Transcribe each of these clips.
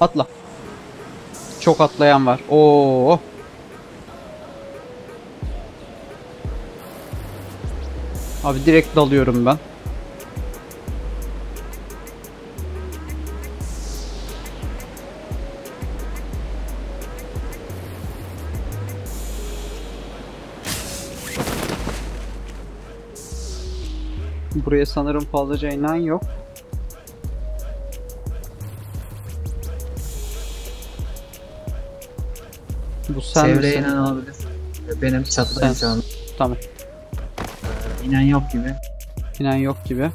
Atla. Çok atlayan var. Oo. Abi direkt dalıyorum ben. Buraya sanırım fazlaca inen yok. Sen Çevreye misin? inen olabilir. Benim çatıdayım şu an. Tamam. Ee, inen yok gibi. İnen yok gibi.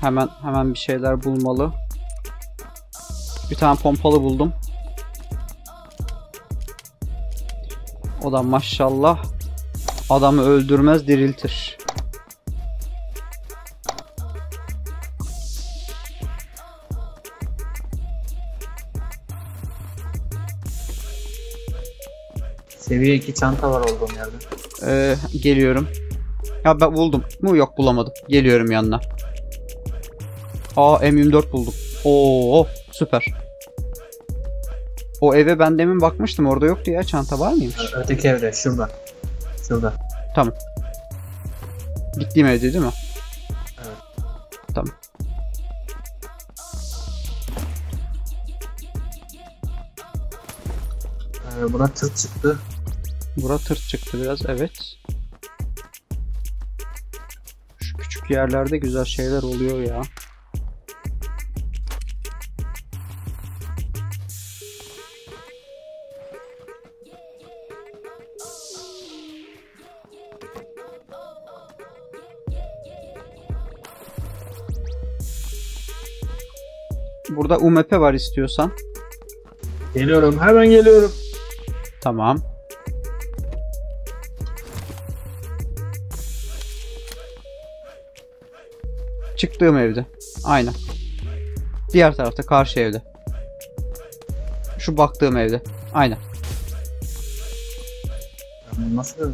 Hemen hemen bir şeyler bulmalı. Bir tane pompalı buldum. O da maşallah adamı öldürmez diriltir. Seviye 2 çanta var olduğum yerde. Ee, geliyorum. Ya ben buldum mu? Yok bulamadım. Geliyorum yanına. Aa M24 buldum. Oo süper. O eve ben demin bakmıştım. Orada yoktu ya. Çanta var mıymış? Öteki evde şurada. Şurada. Tamam. Gittiğim evde değil mi? Evet. Tamam. Ee, buna tır çıktı. Bura tır çıktı biraz. Evet. Şu küçük yerlerde güzel şeyler oluyor ya. Burada UMP var istiyorsan. Geliyorum hemen geliyorum. Tamam. Çıktığım evde. Aynen. Diğer tarafta karşı evde. Şu baktığım evde. Aynen. Nasıl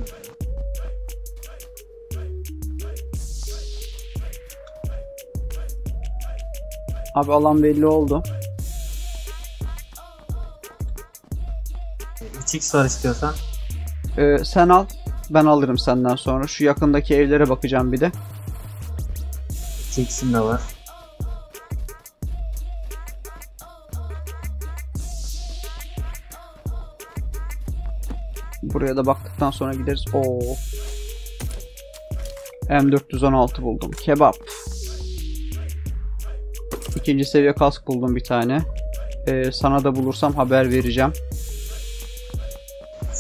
Abi alan belli oldu. 3x var istiyorsan. Ee, sen al. Ben alırım senden sonra. Şu yakındaki evlere bakacağım bir de. 2x'im de var. Buraya da baktıktan sonra gideriz. Oo. M416 buldum. Kebap. İkinci seviye kask buldum bir tane. Ee, sana da bulursam haber vereceğim.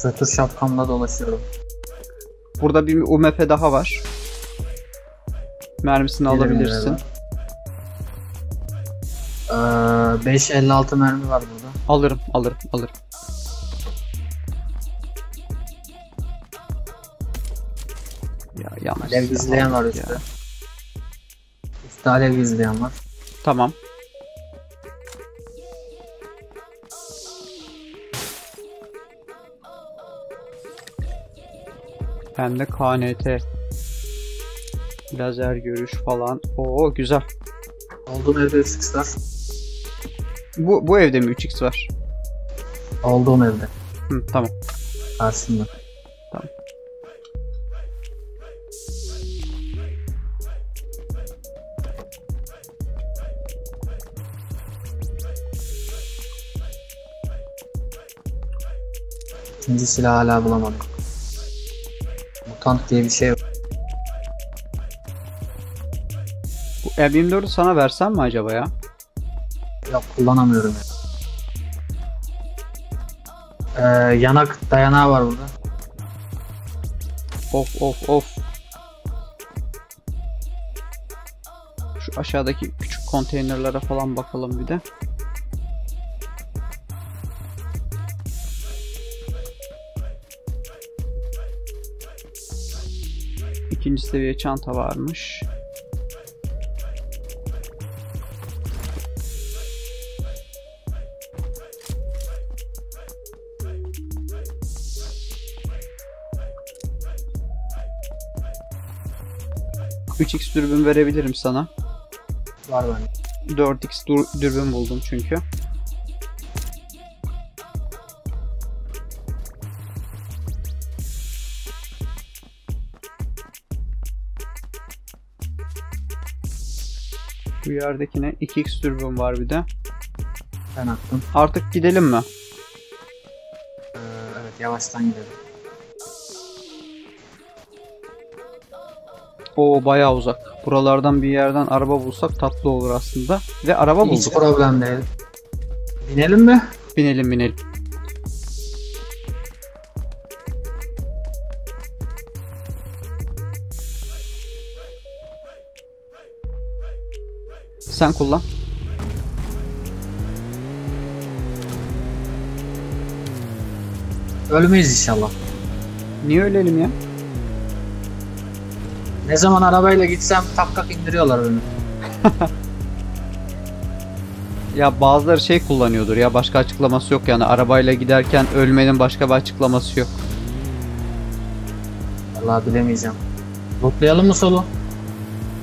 Fötür şapkamla dolaşıyorum. Burada bir UMP daha var. Mermisini Gelirim alabilirsin. Ee, 5.56 mermi var burada. Alırım, alırım, alırım. Ya yanlış. Alev gizleyen var üstte. Üstte alev gizleyen var. Tamam. Hem de KNT. Lazer görüş falan. Oo güzel. Olduğum evde 3x var. Bu bu evde mi 3x var? Olduğum evde. Hı, tamam. Karşımda. Tamam. İkinci silahı hala bulamadım. Mutant diye bir şey var. Bu M24'ü sana versem mi acaba ya? Yok kullanamıyorum ya. Ee, yanak dayanağı var burada. Of of of. Şu aşağıdaki küçük konteynerlere falan bakalım bir de. İkinci seviye çanta varmış. Üç x dürbün verebilirim sana. Var bende. 4x dur- dürbün buldum çünkü. Bu yerdekine 2x dürbün var bir de. Ben attım. Artık gidelim mi? Ee, evet yavaştan gidelim. O bayağı uzak. Buralardan bir yerden araba bulsak tatlı olur aslında. Ve araba Hiç bulduk. problem değil. Binelim mi? Binelim binelim. Sen kullan. Ölmeyiz inşallah. Niye ölelim ya? Ne zaman arabayla gitsem tak tak indiriyorlar beni. Ya bazıları şey kullanıyordur ya başka açıklaması yok yani arabayla giderken ölmenin başka bir açıklaması yok. Vallahi bilemeyeceğim. Lootlayalım mı solu?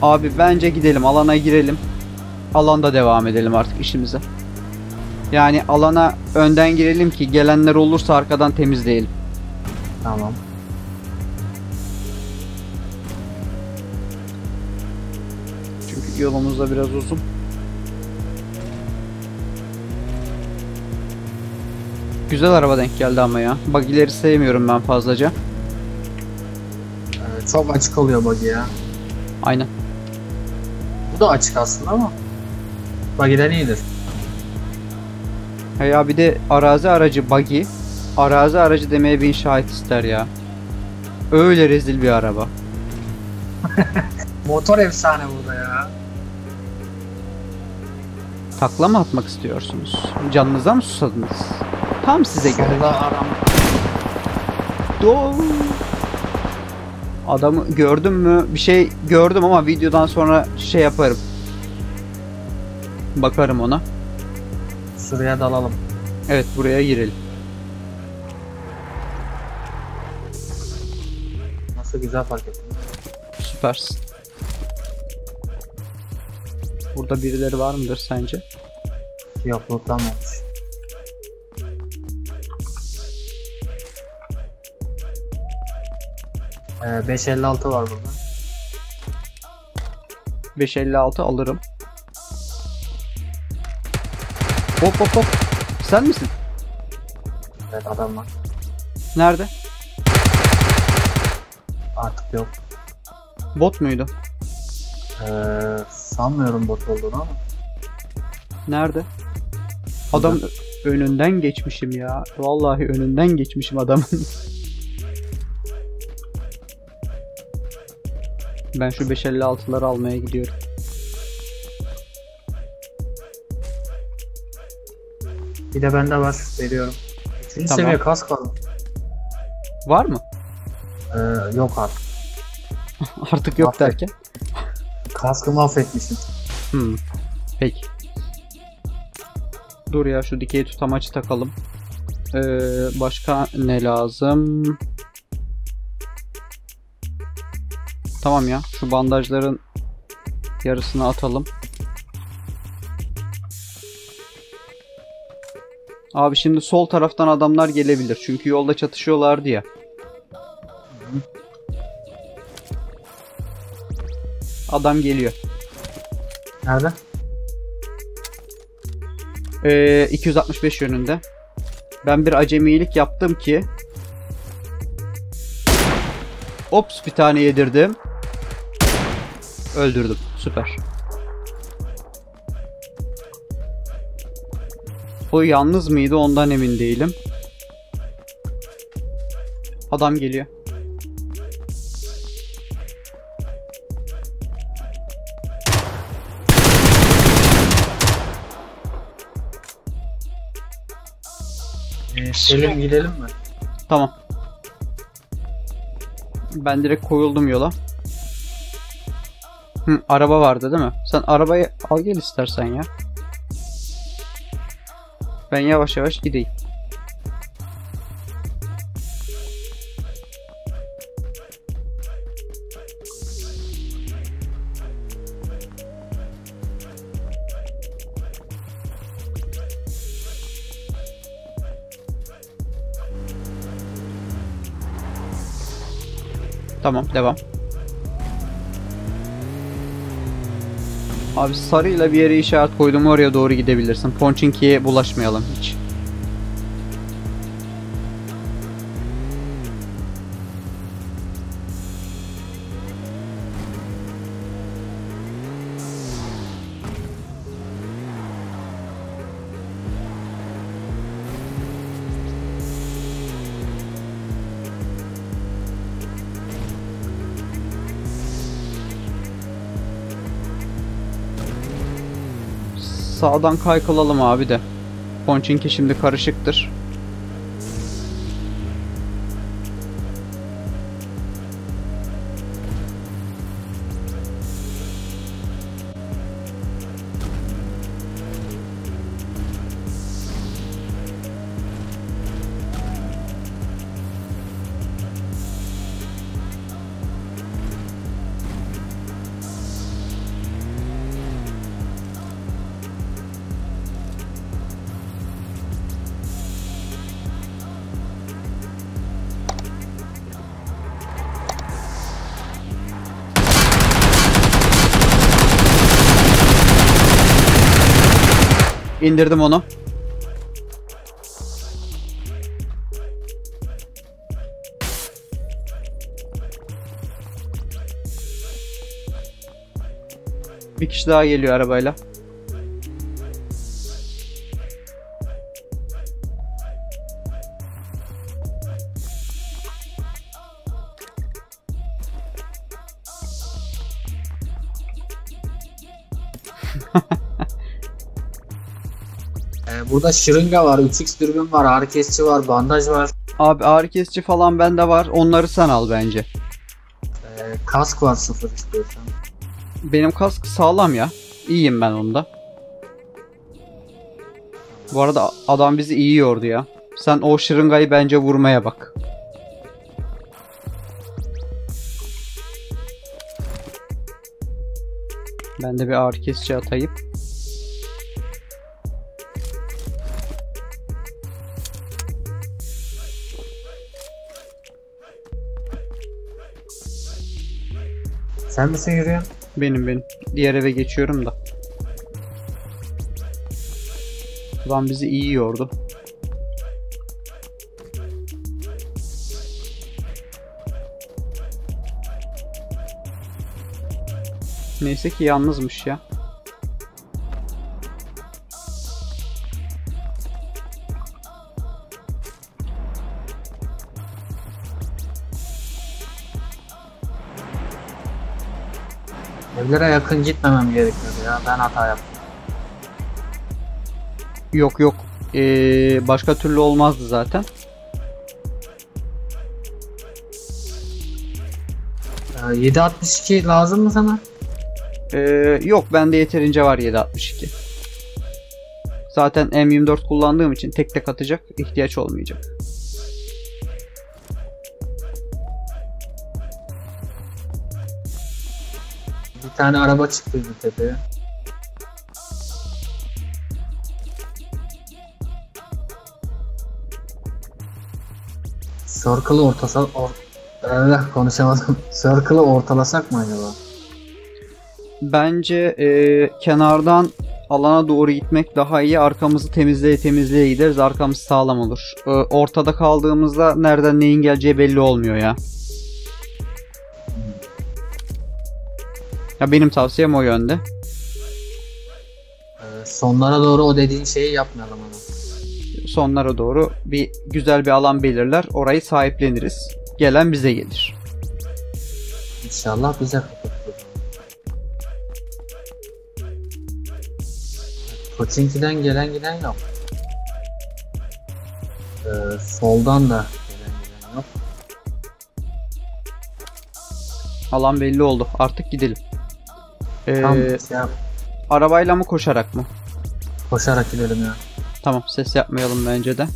Abi bence gidelim alana girelim. Alanda devam edelim artık işimize. Yani alana önden girelim ki gelenler olursa arkadan temizleyelim. Tamam. Yolumuz da biraz uzun. Güzel araba denk geldi ama ya. Buggy'leri sevmiyorum ben fazlaca. Ee, çok açık oluyor buggy ya. Aynen. Bu da açık aslında ama. Buggy'den iyidir. Ha ya bir de arazi aracı buggy. Arazi aracı demeye bin şahit ister ya. Öyle rezil bir araba. Motor efsane burada ya. Takla mı atmak istiyorsunuz? Canınıza mı susadınız? Tam size göre. Aram. Doğru. Adamı gördüm mü? Bir şey gördüm ama videodan sonra şey yaparım. Bakarım ona. Şuraya dalalım. Evet buraya girelim. Nasıl güzel fark ettin. Süpersin. Burada birileri var mıdır sence? Yok lootlanmamış. Ee, 556 var burada. 556 alırım. Hop hop hop. Sen misin? Evet adam var. Nerede? Artık yok. Bot muydu? Ee, sanmıyorum bot olduğunu ama. Nerede? Adam önünden geçmişim ya. Vallahi önünden geçmişim adamın. ben şu 556'ları almaya gidiyorum. Bir de bende var. Veriyorum. Üçüncü Tamam. seviye kask var. Var mı? Ee, yok artık. Artık yok Affet. derken. Kaskı mahvetmişim. Hmm. Peki. Dur ya şu dikey tutamaçı takalım. Ee, başka ne lazım? Tamam ya. Şu bandajların yarısını atalım. Abi şimdi sol taraftan adamlar gelebilir. Çünkü yolda çatışıyorlardı ya. Adam geliyor. Nerede? Ee, 265 yönünde. Ben bir acemilik yaptım ki. Ops bir tane yedirdim. Öldürdüm. Süper. O yalnız mıydı ondan emin değilim. Adam geliyor. Selim gidelim mi? Tamam. Ben direkt koyuldum yola. Hı, araba vardı değil mi? Sen arabayı al gel istersen ya. Ben yavaş yavaş gideyim. Tamam devam. Abi sarıyla bir yere işaret koydum oraya doğru gidebilirsin. Ponçinki'ye bulaşmayalım hiç. Sağdan kaykılalım abi de. Ponçinki şimdi karışıktır. İndirdim onu. Bir kişi daha geliyor arabayla. Burada şırınga var, 3x dürbün var, ağrı kesici var, bandaj var. Abi ağrı kesici falan bende var. Onları sen al bence. Ee, kask var sıfır istiyorsan. Benim kask sağlam ya. İyiyim ben onda. Bu arada adam bizi iyi yordu ya. Sen o şırıngayı bence vurmaya bak. Ben de bir ağrı kesici atayım. Sen misin yürüyen? Benim benim. Diğer eve geçiyorum da. Adam bizi iyi yordu. Neyse ki yalnızmış ya. Evlere yakın gitmemem gerekiyordu ya. Ben hata yaptım. Yok yok. Ee, başka türlü olmazdı zaten. Ee, 762 lazım mı sana? Ee, yok bende yeterince var 762. Zaten M24 kullandığım için tek tek atacak ihtiyaç olmayacak. Tane araba çıktıydı tepeye. Circle'ı ortasa or Eh, konuşamadım. Circle'ı ortalasak mı acaba? Bence ee, kenardan alana doğru gitmek daha iyi. Arkamızı temizleye temizleye gideriz. Arkamız sağlam olur. Ee, ortada kaldığımızda nereden neyin geleceği belli olmuyor ya. Ya benim tavsiyem o yönde. Ee, sonlara doğru o dediğin şeyi yapmayalım ama. Sonlara doğru bir güzel bir alan belirler. Orayı sahipleniriz. Gelen bize gelir. İnşallah bize. Koçinki'den gelen giden yok. Ee, soldan da gelen giden yok. Alan belli oldu. Artık gidelim. Ee, Tam yap, arabayla mı koşarak mı? koşarak gidelim ya. Tamam ses yapmayalım bence de.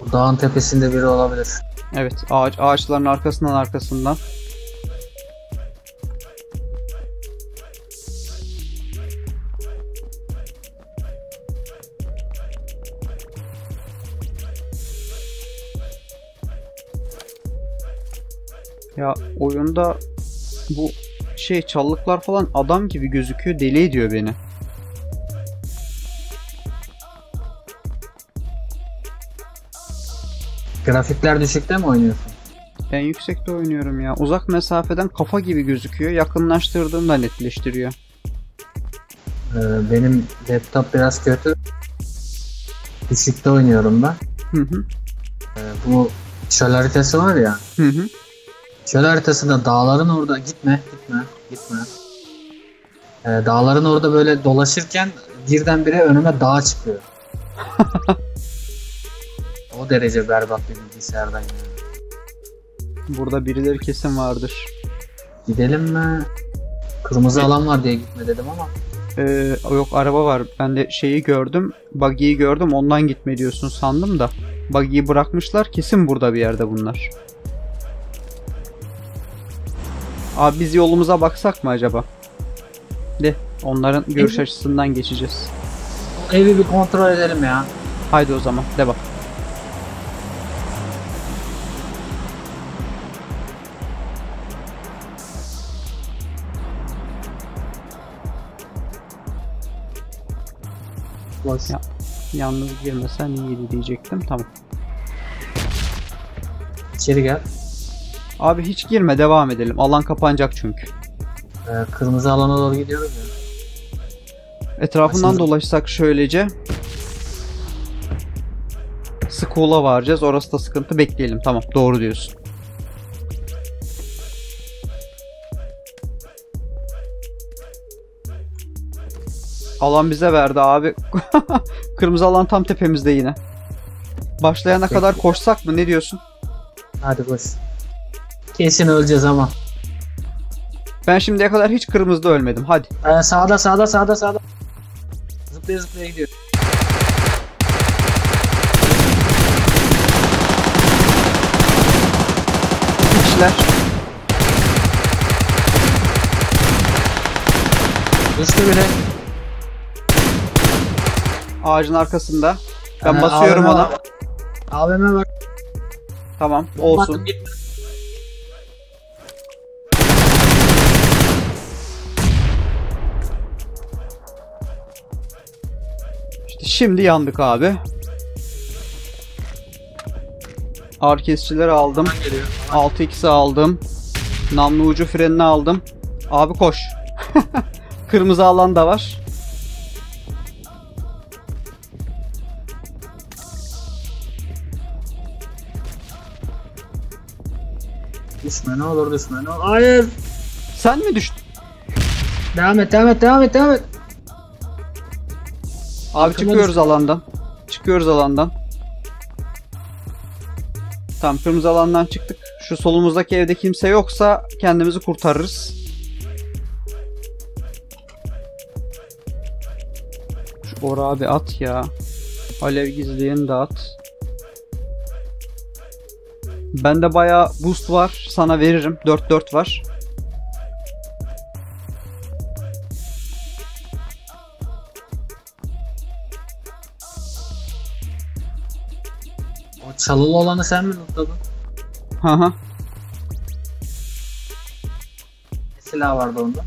Bu dağın tepesinde biri olabilir. Evet ağaç, ağaçların arkasından arkasından. Ya oyunda bu şey çalılıklar falan adam gibi gözüküyor. Deli ediyor beni. Grafikler düşükte mi oynuyorsun? Ben yüksekte oynuyorum ya. Uzak mesafeden kafa gibi gözüküyor. Yakınlaştırdığımda netleştiriyor. Ee, benim laptop biraz kötü. Düşükte oynuyorum ben. Hı hı. Ee, bu çöl haritası var ya. Hı hı. Çöl haritasında dağların orada gitme gitme gitme. Ee, dağların orada böyle dolaşırken birdenbire önüme dağ çıkıyor. o derece berbat bir bilgisayardan yani. Burada birileri kesin vardır. Gidelim mi? Kırmızı alan var diye gitme dedim ama. Ee, yok araba var. Ben de şeyi gördüm. Buggy'yi gördüm. Ondan gitme diyorsun sandım da. Buggy'yi bırakmışlar. Kesin burada bir yerde bunlar. Abi biz yolumuza baksak mı acaba? De onların görüş Evet. açısından geçeceğiz. Evi bir kontrol edelim ya. Haydi o zaman devam. Ya. Yalnız girmesen iyiydi diyecektim. Tamam. İçeri gel. Abi hiç girme devam edelim. Alan kapanacak çünkü. Ee, kırmızı alana doğru gidiyoruz ya. Etrafından Aslında- dolaşsak şöylece. School'a varacağız. Orası da sıkıntı. Bekleyelim. Tamam. Doğru diyorsun. Alan bize verdi abi. Kırmızı alan tam tepemizde yine. Başlayana Peki. kadar koşsak mı? Ne diyorsun? Hadi koş. Kesin öleceğiz ama. Ben şimdiye kadar hiç kırmızıda ölmedim. Hadi. Ee, sağda sağda sağda sağda. Zıplaya zıplaya gidiyor. Kişiler. Düştü bile. Ağacın arkasında. Ben Ee, basıyorum AVM ona. AVM bak. Tamam. Olsun. Gitme. Şimdi yandık abi. Ağır kesicileri aldım. Aman geliyor. 6x'i aldım. Namlu ucu frenini aldım. Abi koş. Kırmızı alan da var. Düşme ne olur düşme ne olur. Hayır. Sen mi düştün? Devam et devam et devam et devam et. Abi çıkıyoruz alandan. Çıkıyoruz alandan. Tamam kırmızı alandan çıktık. Şu solumuzdaki evde kimse yoksa kendimizi kurtarırız. Şu Bora abi at ya. Alev gizleyeni de at. Bende bayağı boost var. Sana veririm. 4-4 var. Çalılı olanı sen mi tutladın? Hı hı. Ne silah vardı onda?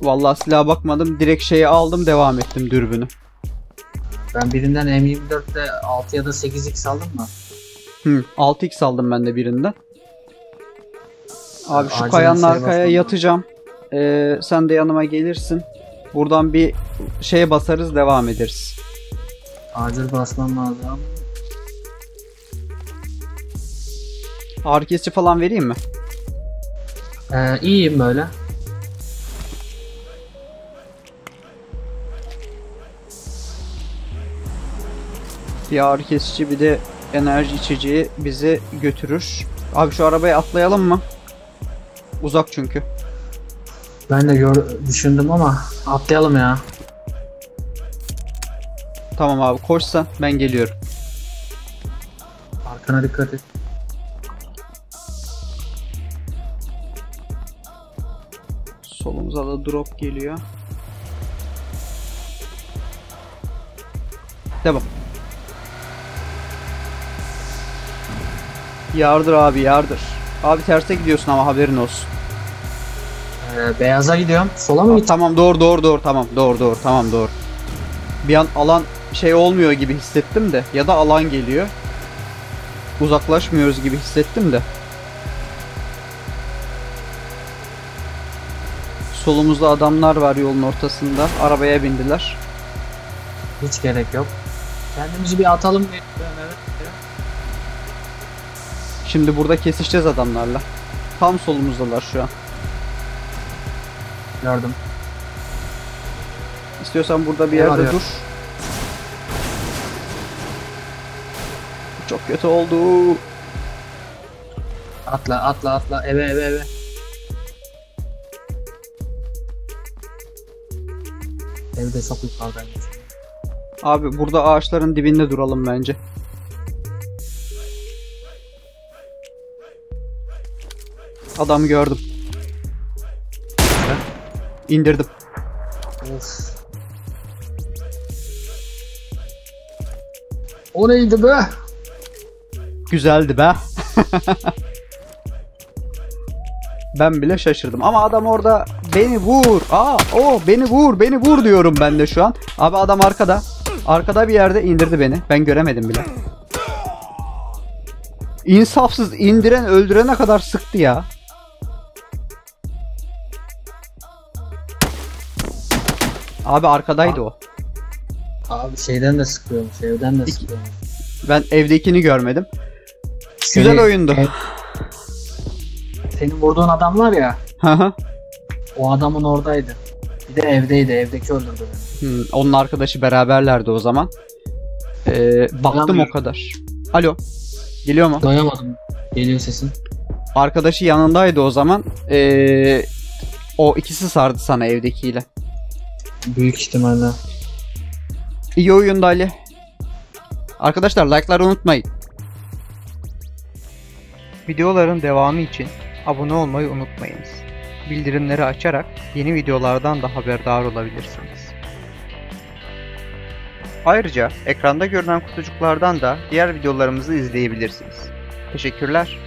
Vallahi silaha bakmadım. Direkt şeyi aldım devam ettim dürbünü. Ben birinden M24'te 6 ya da 8x aldım mı? Hı, 6x aldım ben de birinden. Abi şu Acil kayanın arkaya yatacağım. Ee, sen de yanıma gelirsin. Buradan bir şeye basarız devam ederiz. Acil basmam lazım. Ağrı kesici falan vereyim mi? Ee, iyiyim böyle. Bir ağrı kesici bir de enerji içeceği bizi götürür. Abi şu arabaya atlayalım mı? Uzak çünkü. Ben de gör düşündüm ama atlayalım ya. Tamam abi koş sen ben geliyorum. Arkana dikkat et. Solumuza da drop geliyor. Devam. Yardır abi yardır. Abi terse gidiyorsun ama haberin olsun. Ee, beyaza gidiyorum. Sola mı gittim? tamam doğru doğru doğru tamam doğru doğru tamam doğru. Bir an alan şey olmuyor gibi hissettim de ya da alan geliyor. Uzaklaşmıyoruz gibi hissettim de. Solumuzda adamlar var yolun ortasında. Arabaya bindiler. Hiç gerek yok. Kendimizi bir atalım. Şimdi burada kesişeceğiz adamlarla. Tam solumuzdalar şu an. Gördüm. İstiyorsan burada bir yerde ya? dur. Çok kötü oldu. Atla atla atla. Eve eve eve. Evde çok yukarıdaymış. Abi burada ağaçların dibinde duralım bence. Adam gördüm. İndirdim. Of. O neydi be? Güzeldi be. ben bile şaşırdım. Ama adam orada beni vur. Aa, o beni vur, beni vur diyorum ben de şu an. Abi adam arkada. Arkada bir yerde indirdi beni. Ben göremedim bile. İnsafsız indiren öldürene kadar sıktı ya. Abi arkadaydı o. Abi şeyden de sıkıyormuş, evden de sıkıyormuş. Ben evdekini görmedim. Güzel Seni- oyundu. ev- Senin vurduğun adam var ya, Hı hı. O adamın oradaydı. Bir de evdeydi, evdeki öldürdü beni. Hmm, onun arkadaşı beraberlerdi o zaman. Ee, baktım o kadar. Alo. Geliyor mu? Doyamadım. Geliyor sesin. Arkadaşı yanındaydı o zaman. Ee, o ikisi sardı sana evdekiyle. Büyük ihtimalle. İyi oyundu Ali. Arkadaşlar like'ları unutmayın. Videoların devamı için abone olmayı unutmayınız. Bildirimleri açarak yeni videolardan da haberdar olabilirsiniz. Ayrıca ekranda görünen kutucuklardan da diğer videolarımızı izleyebilirsiniz. Teşekkürler.